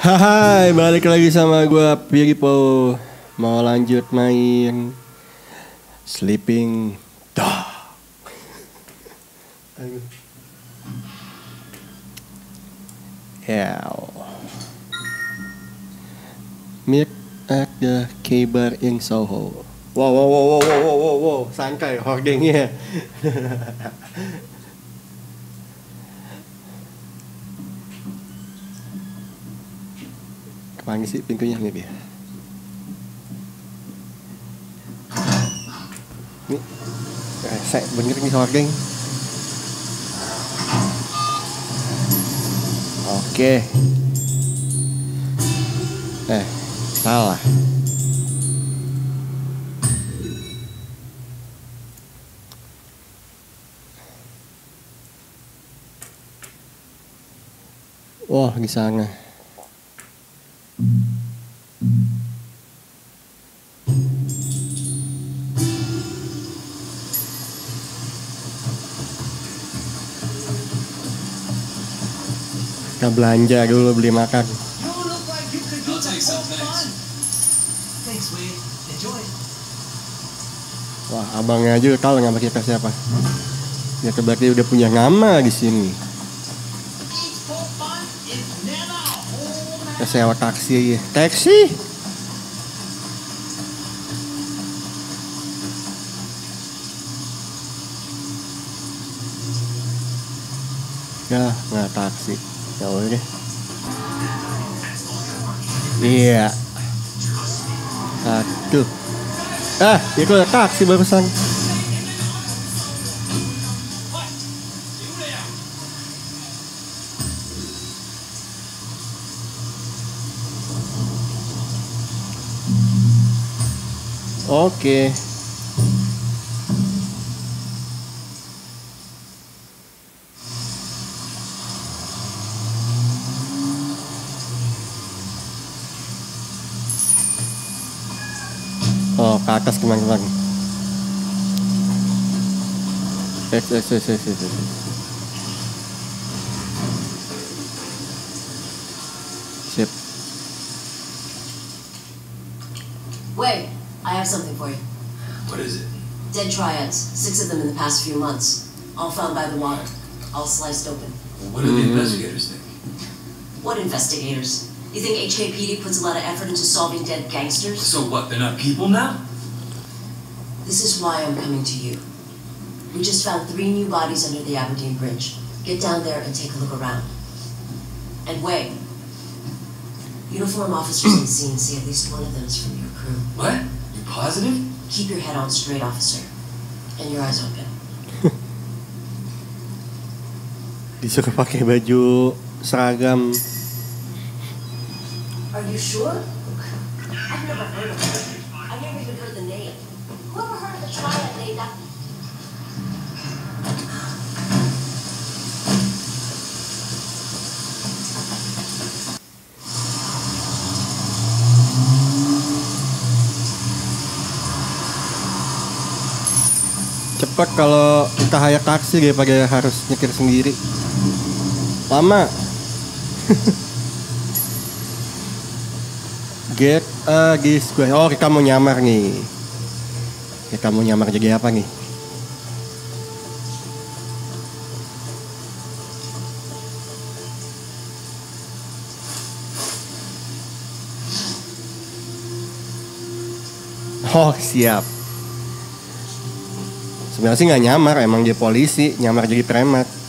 Hai, balik lagi sama gue Piripo. Mau lanjut main Sleeping Dog. Hell. Meet at the K-Bar in Soho. Wow, wow, wow, wow, wow, wow, wow, Santai hordingnya Sih pintunya nih dia? Nih, resek bener nih hording. Oke. Eh, salah. Wah, di sana. Belanja dulu beli makan. Wah, abangnya aja tahu nama kita siapa. Ya berarti udah punya nama di sini. Sewa taksi aja. Taksi? Ya, nggak taksi. Ya udah. Iya. Ah, itu ada taksi barusan. Oke. Oh, atas kemana-kemana. Yes, yes, yes, yes, yes, yes. Sip. Wait, I have something for you. What is it? Dead triads, six of them in the past few months, all found by the water, all sliced open. What do the investigators think? What investigators? You think HKPD puts a lot of effort into solving dead gangsters? So what? They're not people now? This is why I'm coming to you. We just found three new bodies under the Aberdeen Bridge. Get down there and take a look around. And wait. Uniform officers on scene say at least one of them is from your crew. What? You positive? Keep your head on straight, officer. And your eyes open. Disuruh pakai baju seragam. Are you sure? I've never heard of her. I've never even heard the name. Cepat kalau kita hire taksi daripada harus nyetir sendiri. Lama. Get a this gue. Oh kita mau nyamar nih. Kita mau nyamar jadi apa nih? Oh siap. Sebenarnya sih nggak nyamar, emang dia polisi, nyamar jadi premat.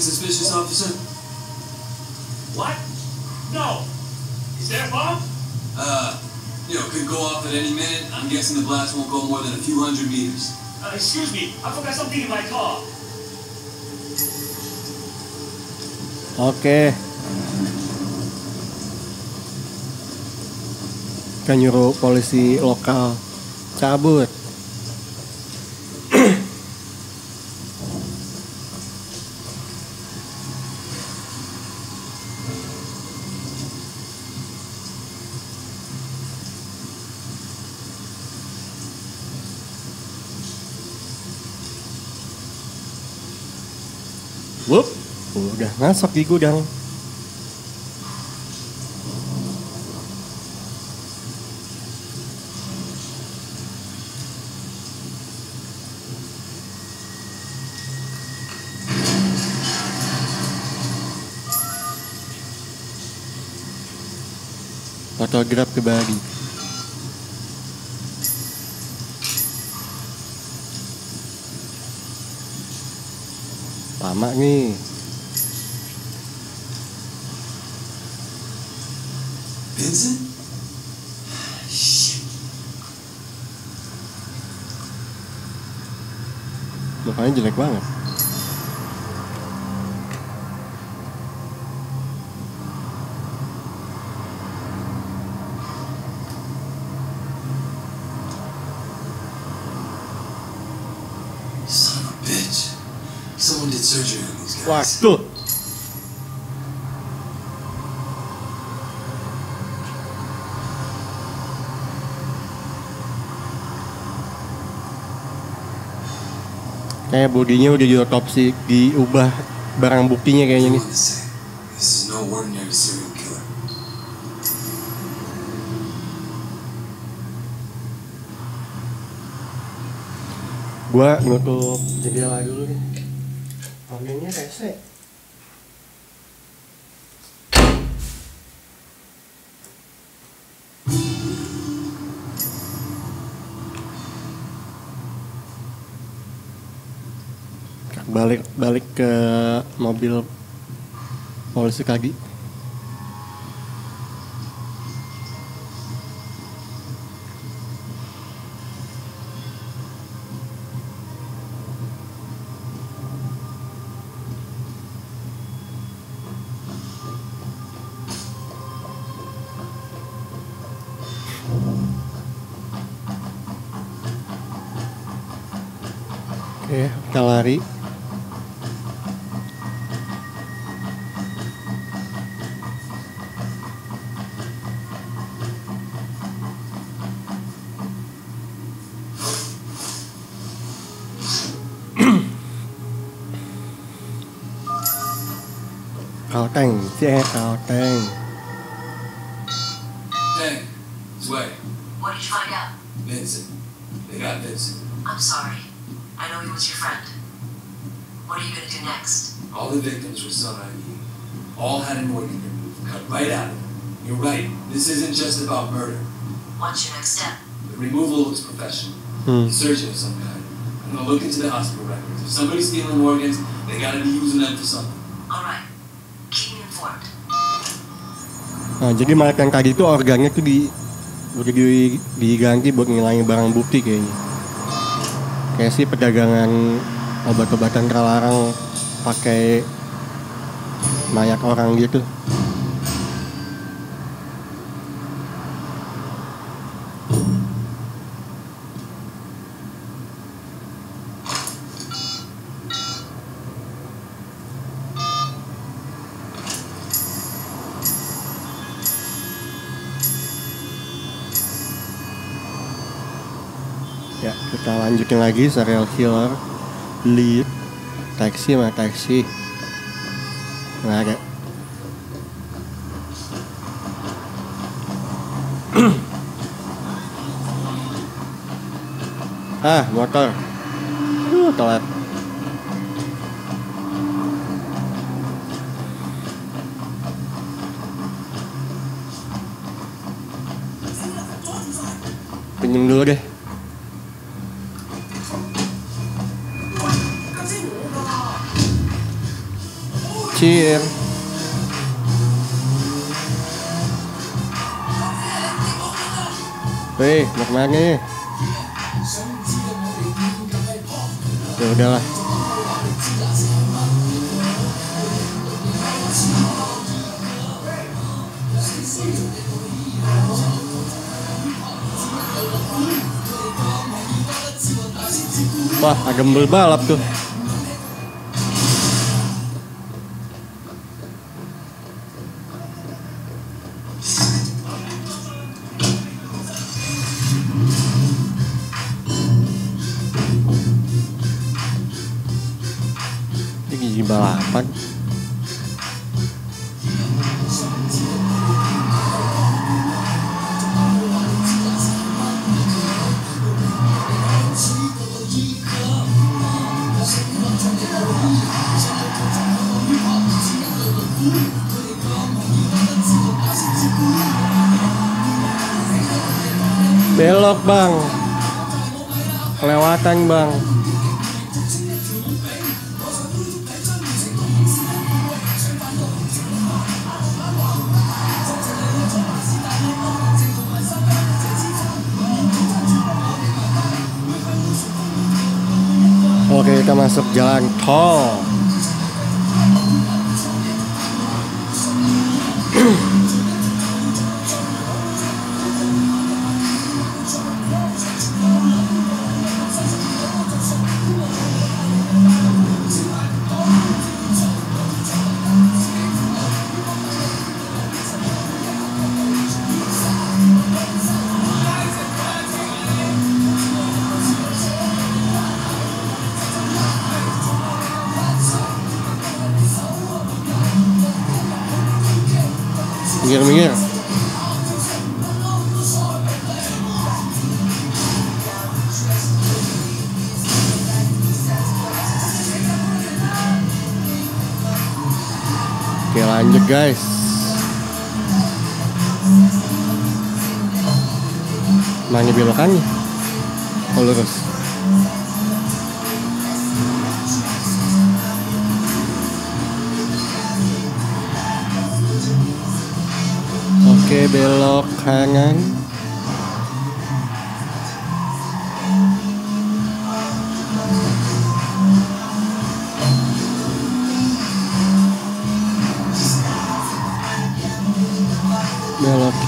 Anything suspicious, officer? What? No. Is there a bomb? Uh, you know, could go off at any minute. I'm guessing the blast won't go more than a few hundred meters. Uh, excuse me. I forgot something in my car. Okay. Kan nyuruh polisi lokal cabut. Wup, udah masuk di gudang. Fotograf ke Bali. Lama nih. Vincent? Shit. Mukanya jelek banget. Son of a bitch. Someone did surgery on these guys. Waduh. Kayak bodinya udah diotopsi, diubah barang buktinya kayaknya nih. Gua nutup jendela dulu nih. Rese. Balik balik ke mobil polisi kaki. Kita lari. Kalteng, cek kalteng. Hey, Sway, What did you find out? Vincent. They got Vincent. I'm sorry. I know he was your friend. What are you gonna do next? All the victims were Son ID. All had an organ removed, cut right out of them. You're right. This isn't just about murder. What's your next step? The removal looks professional. Hmm. A surgeon of some kind. I'm gonna look into the hospital records. If somebody's stealing organs, they gotta be using them for something. All right. Keep me informed. Nah, jadi mayat yang tadi itu organnya tuh di di, diganti buat ngilangin barang bukti kayaknya. Kayak sih perdagangan obat-obatan terlarang pakai mayat orang gitu. Ya, kita lanjutin lagi serial killer lead taksi mana taksi. Nggak ada. ah, motor. Aduh, telat. Cheer. Wih, mau ke mana nih? Ya udahlah. Wah, gembel balap tuh. Belok bang. Kelewatan bang. Oke kita masuk jalan tol guys. Mana belokannya? Oh lurus. Oke belok kanan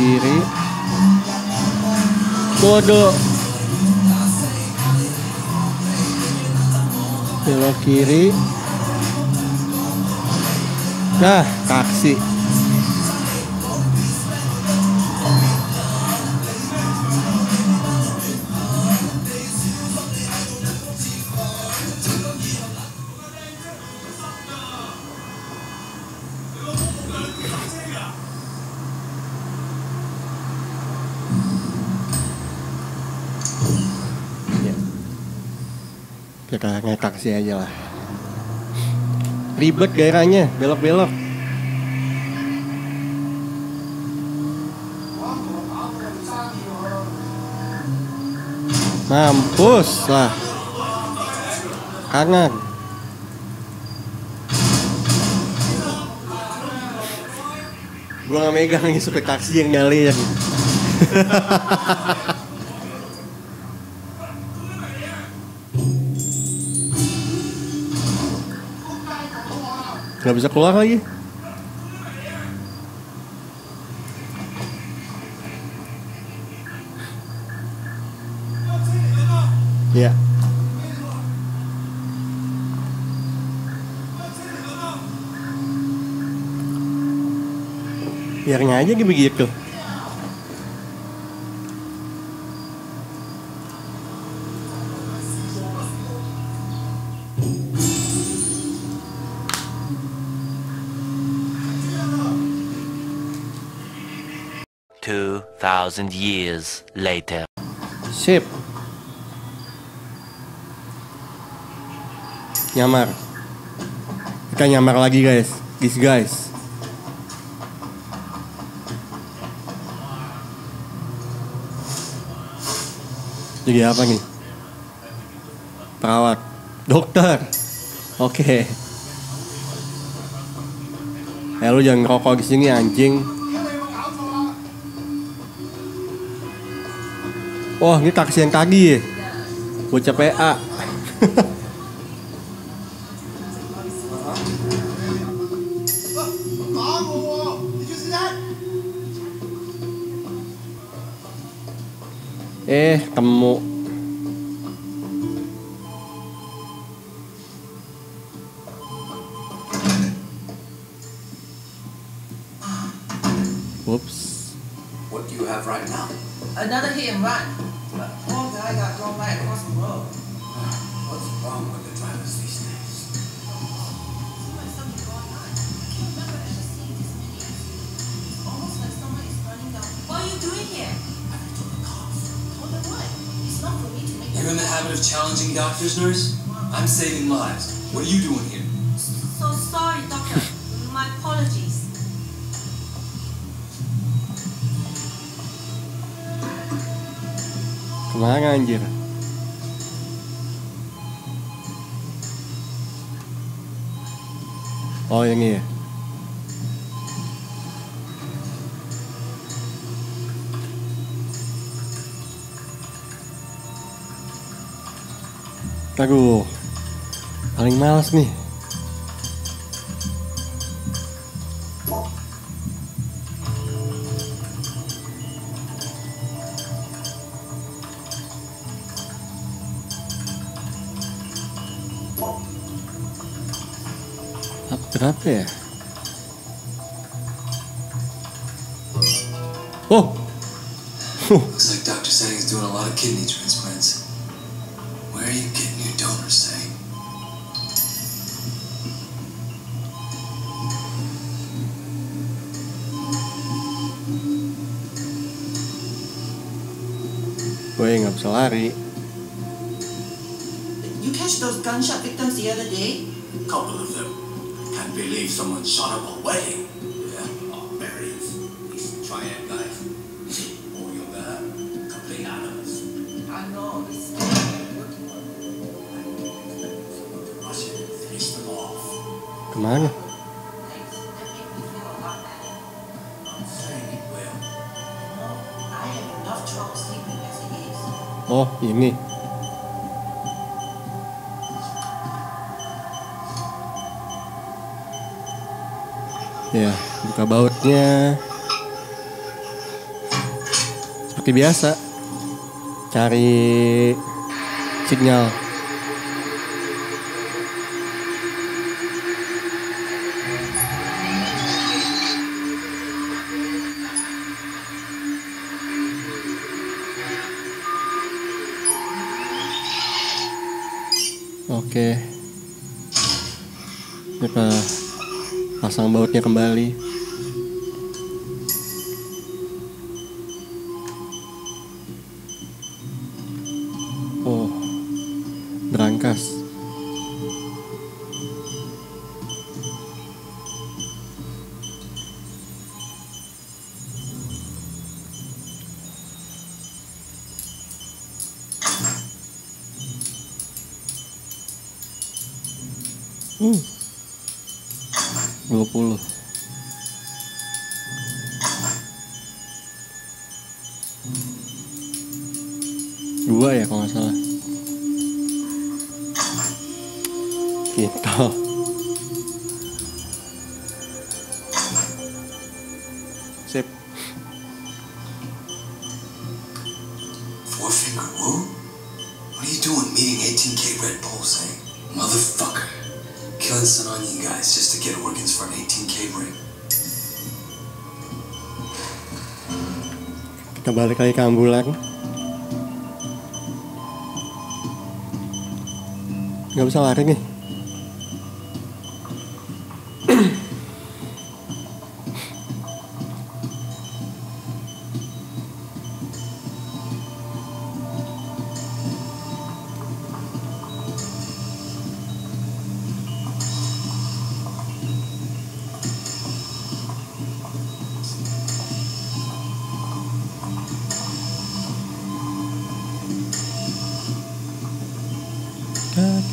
kiri. Bodoh. Belok kiri. Nah, taksi taksi aja lah. Ribet gairahnya, belok-belok. Mampus lah. Kanan. Gua gak megang supir taksi yang nyalin. Gak bisa keluar lagi. Ya. Biarnya aja begitu. Two thousand years later. Sip. Nyamar. Kita nyamar lagi guys. Guys guys. Jadi apa nih? Perawat. Dokter. Oke. Ya lu jangan rokok di sini anjing. Wah, ini taksi yang tadi ya. Bocah PA. eh, temu. got thrown back across the road. What's wrong with the drivers these days? I What are you doing here? I. Told what? It's not for me to make. You're in the habit of challenging doctors, nurse. I'm saving lives. What are you doing here? Ke mana anjir? Oh yang ini ya? Aduh, paling males nih. Gue nggak bisa lari. You catch those gunshot victims the other day? Couple of them. Can't believe someone shot up a wedding. Oh, ini. Ya, buka bautnya. Seperti biasa. Cari sinyal. Bautnya kembali. Gitu Sip Four finger woo? What are you doing meeting 18k Red Bull, Sang? Motherfucker. Killing some on you guys just to get organs for an 18k ring. Kita balik lagi ke ambulan Gak bisa lari nih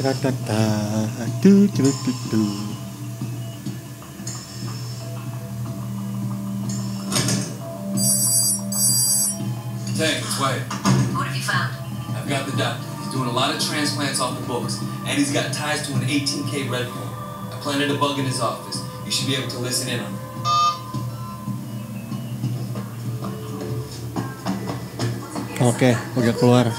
Ta ta ta ta tu tu tu tu. Thanks, wait. What have you found? I've got the doctor. He's doing a lot of transplants off the books, and he's got ties to an 18k Red Bull. I planted a bug in his office. You should be able to listen in on it. Oke, udah keluar.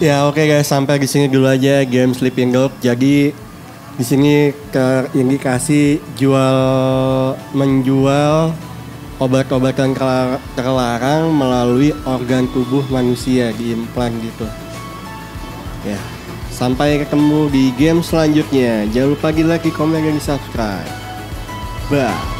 Ya oke guys sampai di sini dulu aja game Sleeping Dog. Jadi di sini terindikasi jual menjual obat-obatan terlarang melalui organ tubuh manusia diimplan gitu. Ya, sampai ketemu di game selanjutnya. Jangan lupa di like, di komen, dan di subscribe. Bye.